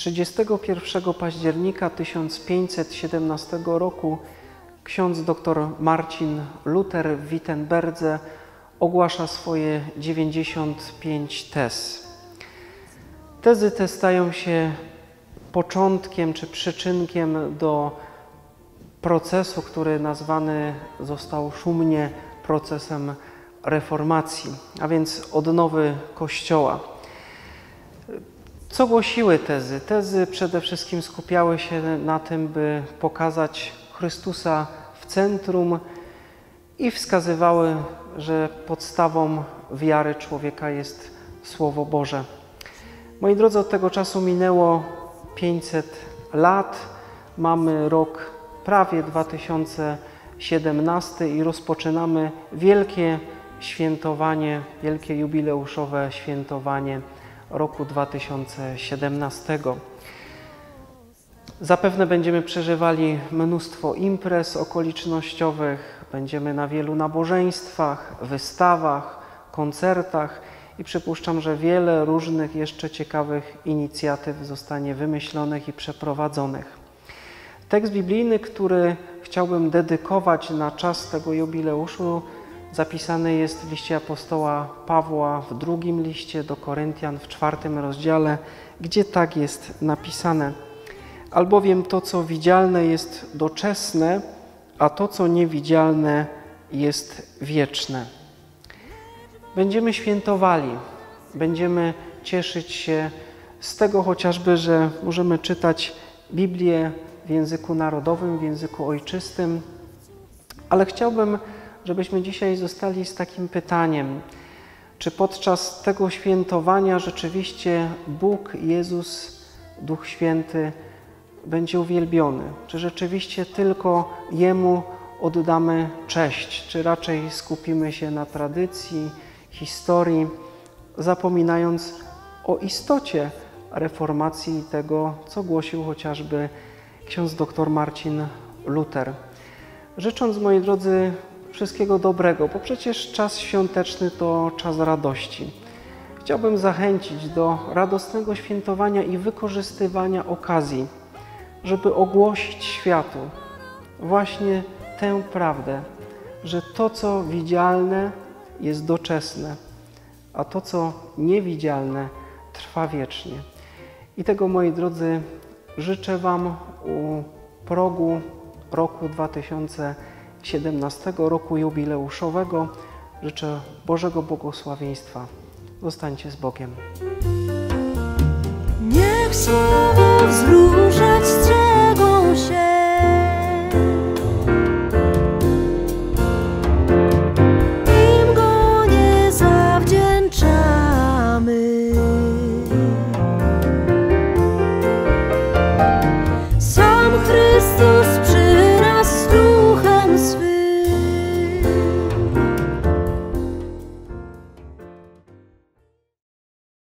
31 października 1517 roku ksiądz dr Marcin Luther w Wittenberdze ogłasza swoje 95 tez. Tezy te stają się początkiem czy przyczynkiem do procesu, który nazwany został szumnie procesem reformacji, a więc odnowy Kościoła. Co głosiły tezy? Tezy przede wszystkim skupiały się na tym, by pokazać Chrystusa w centrum i wskazywały, że podstawą wiary człowieka jest Słowo Boże. Moi drodzy, od tego czasu minęło 500 lat. Mamy rok prawie 2017 i rozpoczynamy wielkie świętowanie, wielkie jubileuszowe świętowanie roku 2017. Zapewne będziemy przeżywali mnóstwo imprez okolicznościowych, będziemy na wielu nabożeństwach, wystawach, koncertach i przypuszczam, że wiele różnych jeszcze ciekawych inicjatyw zostanie wymyślonych i przeprowadzonych. Tekst biblijny, który chciałbym dedykować na czas tego jubileuszu, zapisany jest w liście apostoła Pawła w drugim liście do Koryntian w czwartym rozdziale, gdzie tak jest napisane. Albowiem to, co widzialne jest doczesne, a to, co niewidzialne jest wieczne. Będziemy świętowali, będziemy cieszyć się z tego chociażby, że możemy czytać Biblię w języku narodowym, w języku ojczystym, ale chciałbym, żebyśmy dzisiaj zostali z takim pytaniem, czy podczas tego świętowania rzeczywiście Bóg, Jezus, Duch Święty będzie uwielbiony? Czy rzeczywiście tylko Jemu oddamy cześć? Czy raczej skupimy się na tradycji, historii, zapominając o istocie reformacji i tego, co głosił chociażby ksiądz dr Marcin Luther. Życząc, moi drodzy, wszystkiego dobrego, bo przecież czas świąteczny to czas radości. Chciałbym zachęcić do radosnego świętowania i wykorzystywania okazji, żeby ogłosić światu właśnie tę prawdę, że to, co widzialne, jest doczesne, a to, co niewidzialne, trwa wiecznie. I tego, moi drodzy, życzę Wam u progu roku 2017, roku jubileuszowego. Życzę Bożego błogosławieństwa. Zostańcie z Bogiem. Niech.